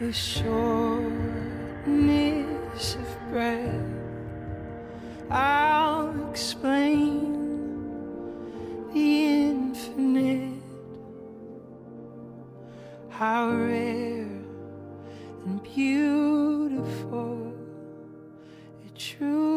the shortness of breath. I'll explain the infinite, how rare and beautiful it truly.